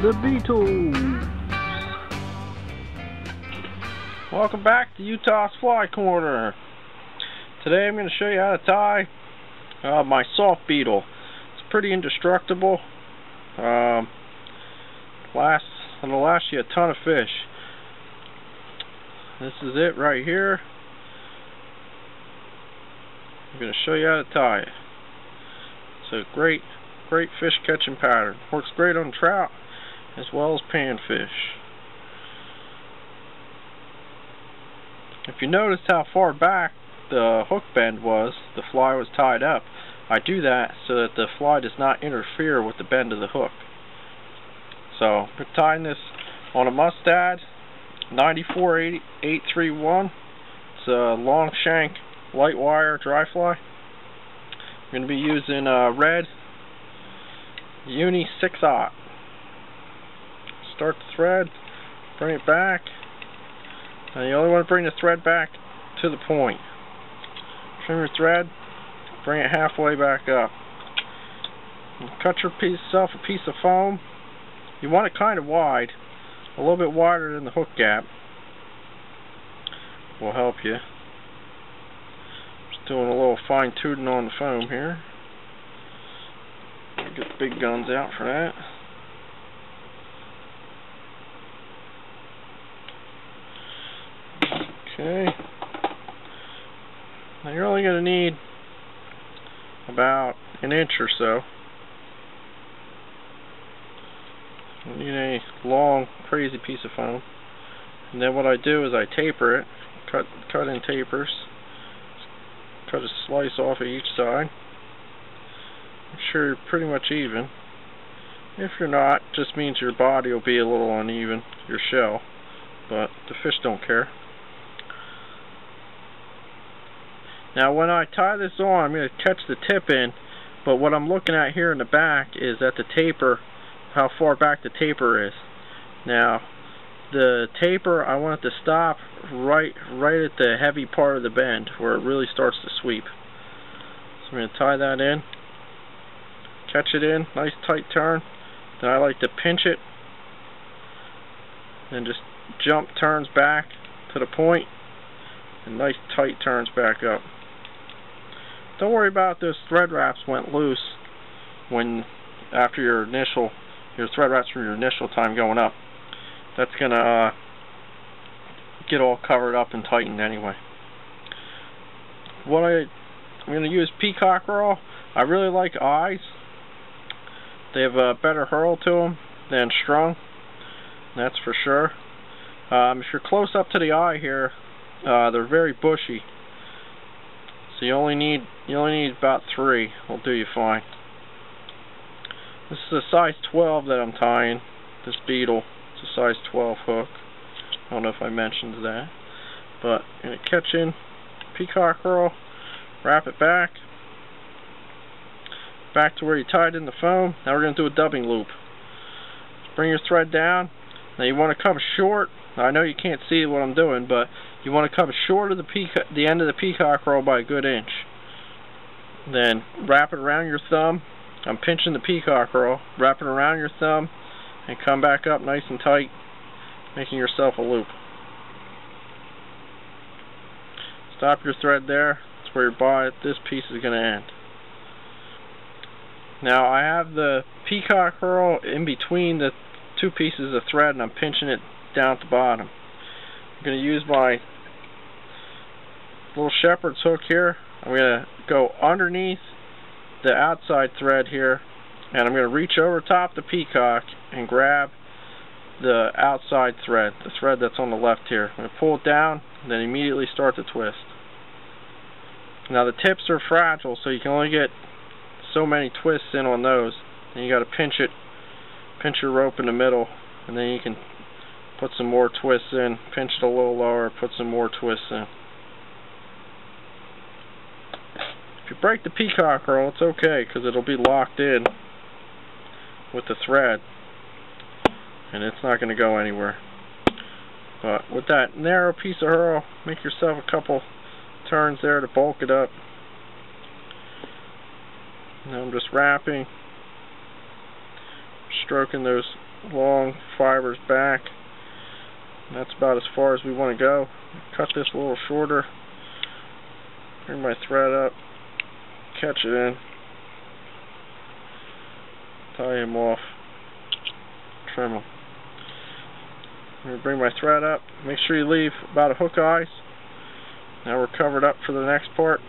The Beatles. Welcome back to Utah's Fly Corner. Today I'm going to show you how to tie uh, my soft beetle. It's pretty indestructible. Um, last, it'll last you a ton of fish. This is it right here. I'm going to show you how to tie it. It's a great, great fish catching pattern. Works great on trout as well as panfish. If you notice how far back the hook bend was, the fly was tied up. I do that so that the fly does not interfere with the bend of the hook. So, we're tying this on a Mustad 94831. It's a long shank light wire dry fly. I'm going to be using uh, red Uni 6 aught. Start the thread, bring it back, and you only want to bring the thread back to the point. Trim your thread, bring it halfway back up. Cut your piece yourself a piece of foam. You want it kind of wide, a little bit wider than the hook gap. Will help you. Just doing a little fine tuning on the foam here. Get the big guns out for that. Okay. Now you're only going to need about an inch or so. You need a long, crazy piece of foam. And then what I do is I taper it, cut cut in tapers, cut a slice off of each side. Make sure you're pretty much even. If you're not, just means your body will be a little uneven, your shell. But the fish don't care. Now when I tie this on, I'm going to catch the tip in, but what I'm looking at here in the back is at the taper, how far back the taper is. Now, the taper, I want it to stop right, right at the heavy part of the bend, where it really starts to sweep. So I'm going to tie that in, catch it in, nice tight turn. Then I like to pinch it, and just jump turns back to the point, and nice tight turns back up. Don't worry about those thread wraps went loose when after your initial your thread wraps from your initial time going up. That's gonna uh, get all covered up and tightened anyway. What I I'm gonna use peacock herl. I really like eyes. They have a better herl to them than strung. That's for sure. Um, if you're close up to the eye here, uh, they're very bushy. So you only need you only need about three. Will do you fine. This is a size 12 that I'm tying. This beetle. It's a size 12 hook. I don't know if I mentioned that. But I'm gonna catch in peacock herl, wrap it back, back to where you tied in the foam. Now we're gonna do a dubbing loop. Bring your thread down. Now you want to come short. I know you can't see what I'm doing, but you want to come short of the peacock, the end of the peacock herl by a good inch. Then wrap it around your thumb. I'm pinching the peacock herl. Wrap it around your thumb and come back up nice and tight, making yourself a loop. Stop your thread there. That's where your body, this piece is going to end. Now I have the peacock herl in between the two pieces of thread and I'm pinching it down at the bottom. I'm going to use my little shepherd's hook here. I'm going to go underneath the outside thread here and I'm going to reach over top the peacock and grab the outside thread, the thread that's on the left here. I'm going to pull it down and then immediately start to twist. Now the tips are fragile so you can only get so many twists in on those. And you got to pinch it, pinch your rope in the middle and then you can put some more twists in, pinch it a little lower, put some more twists in. If you break the peacock herl, it's okay because it'll be locked in with the thread and it's not going to go anywhere. But with that narrow piece of herl, make yourself a couple turns there to bulk it up. Now I'm just wrapping, stroking those long fibers back. That's about as far as we want to go. Cut this a little shorter. Bring my thread up. Catch it in. Tie him off. Trim him. I'm going to bring my thread up. Make sure you leave about a hook eyes. Now we're covered up for the next part.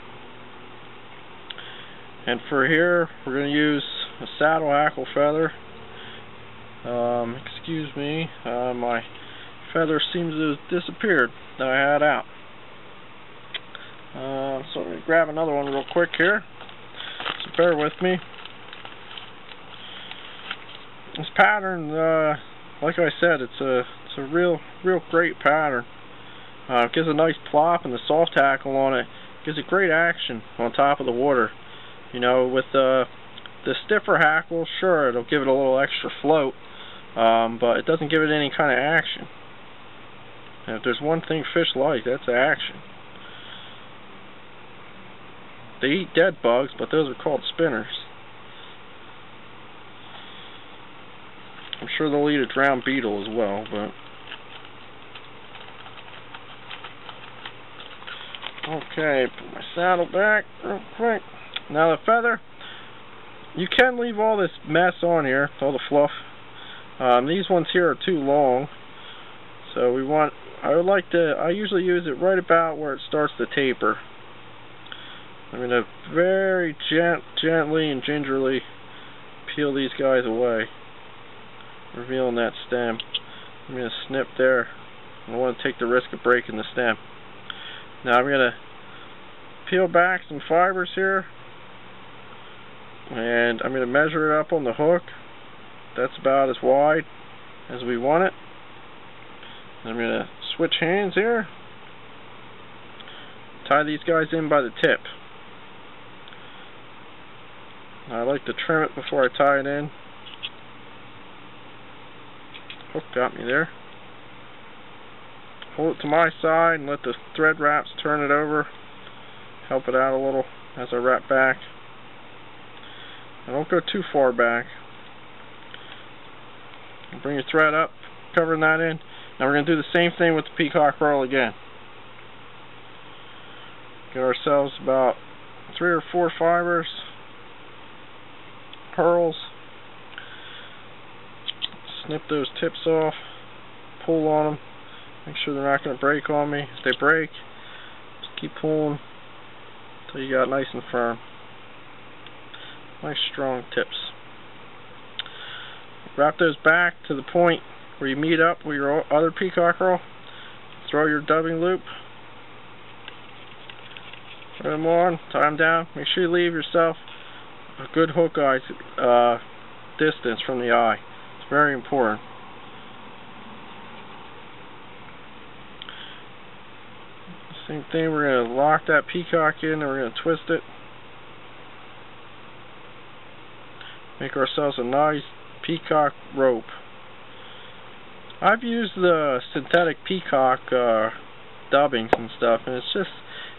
And for here, we're going to use a saddle hackle feather. Um, excuse me, uh, my feather seems to have disappeared that I had out. Uh, so I'm going to grab another one real quick here. So bear with me. This pattern, uh, like I said, it's a it's a real real great pattern. Uh, it gives a nice plop and the soft hackle on it gives a great action on top of the water. You know, with the the stiffer hackle, sure, it'll give it a little extra float, um, but it doesn't give it any kind of action. And if there's one thing fish like, that's action. They eat dead bugs, but those are called spinners. I'm sure they'll eat a drowned beetle as well, but... Okay, put my saddle back real quick. Now the feather, you can leave all this mess on here, all the fluff. Um, these ones here are too long, so we want, I would like to, I usually use it right about where it starts to taper. I'm going to very gent gently and gingerly peel these guys away, revealing that stem. I'm going to snip there. I don't want to take the risk of breaking the stem. Now I'm going to peel back some fibers here and I'm going to measure it up on the hook that's about as wide as we want it I'm going to switch hands here. Tie these guys in by the tip. I like to trim it before I tie it in. Hook got me there. Hold it to my side and let the thread wraps turn it over. Help it out a little as I wrap back. I don't go too far back. Bring your thread up, covering that in. Now we're going to do the same thing with the peacock herl again. Get ourselves about three or four fibers, herls. Snip those tips off, pull on them, make sure they're not going to break on me. If they break, just keep pulling until you got nice and firm. Nice strong tips. Wrap those back to the point where you meet up with your other peacock herl. Throw your dubbing loop. Throw them on, tie them down. Make sure you leave yourself a good hook eye uh, distance from the eye. It's very important. Same thing, we're going to lock that peacock in and we're going to twist it. make ourselves a nice peacock rope. I've used the synthetic peacock uh, dubbings and stuff, and it's just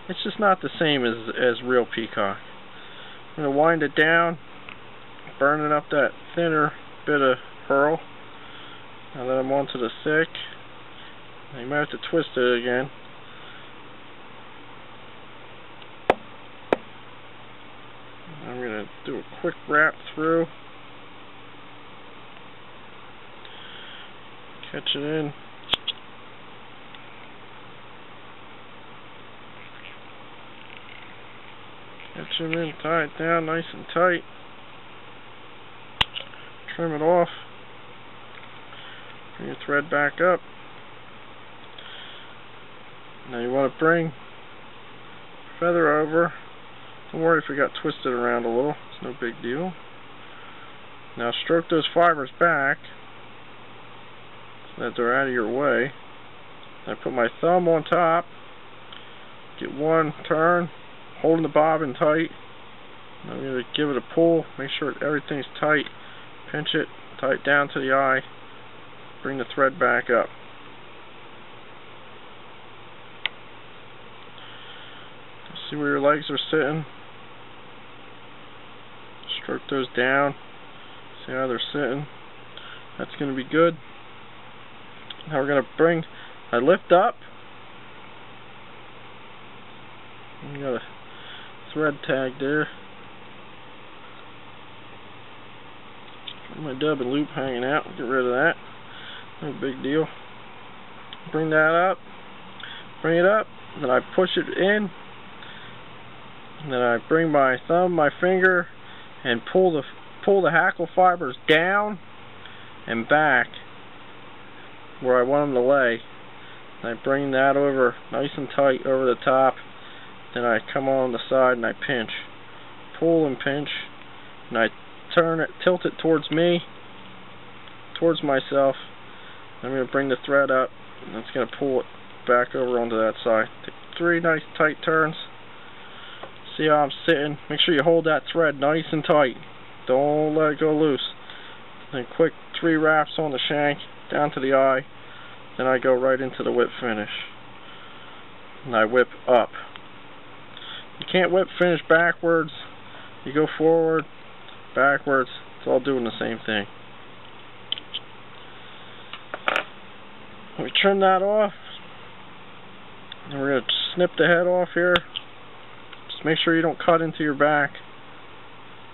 it's just not the same as as real peacock. I'm gonna wind it down, burning up that thinner bit of herl, and then I'm onto the thick. You might have to twist it again. I'm going to do a quick wrap through. Catch it in. Catch it in, tie it down nice and tight. Trim it off. Bring your thread back up. Now you want to bring feather over don't worry if it got twisted around a little. It's no big deal. Now stroke those fibers back that they're out of your way. I put my thumb on top, get one turn, holding the bobbin tight. I'm going to give it a pull, make sure everything's tight, pinch it, tight down to the eye, bring the thread back up. See where your legs are sitting stroke those down see how they're sitting That's going to be good. Now we're going to bring, I lift up. We got a thread tag there. My dubbing loop hanging out. Get rid of that. No big deal. Bring that up. Bring it up. Then I push it in. And then I bring my thumb, my finger, and pull the pull the hackle fibers down and back where I want them to lay. And I bring that over nice and tight over the top. Then I come on the side and I pinch. Pull and pinch. And I turn it, tilt it towards me, towards myself. I'm going to bring the thread up and it's going to pull it back over onto that side. Take three nice tight turns. See how I'm sitting. Make sure you hold that thread nice and tight. Don't let it go loose. Then quick three wraps on the shank down to the eye. Then I go right into the whip finish. And I whip up. You can't whip finish backwards. You go forward, backwards. It's all doing the same thing. We trim that off. And we're going to snip the head off here. Just make sure you don't cut into your back.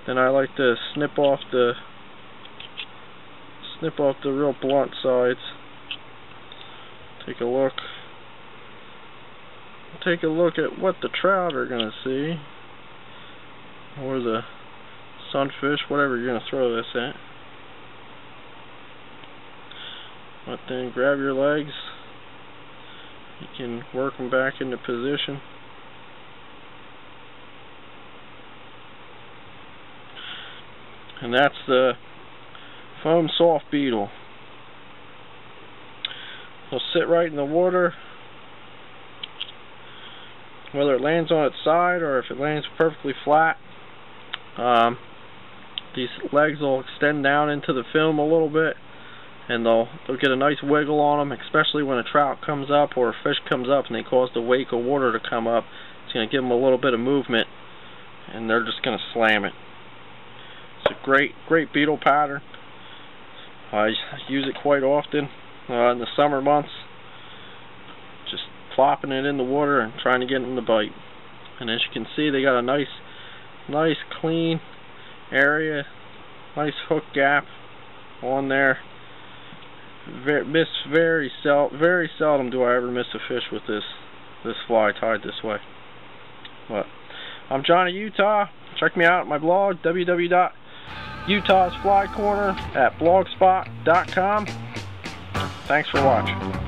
Then I like to snip off the snip off the real blunt sides. Take a look. Take a look at what the trout are going to see. Or the sunfish, whatever you're going to throw this at. But then grab your legs. You can work them back into position. And that's the foam soft beetle. It'll sit right in the water. Whether it lands on its side or if it lands perfectly flat. Um, these legs will extend down into the film a little bit and they'll they'll get a nice wiggle on them especially when a trout comes up or a fish comes up and they cause the wake of water to come up it's going to give them a little bit of movement and they're just going to slam it it's a great great beetle pattern I use it quite often uh, in the summer months just plopping it in the water and trying to get them to bite and as you can see they got a nice nice clean area nice hook gap on there very, miss very sel very seldom do I ever miss a fish with this this fly tied this way. But I'm Johnny Utah. Check me out at my blog www.utahsflycorner at blogspot.com. Thanks for watching.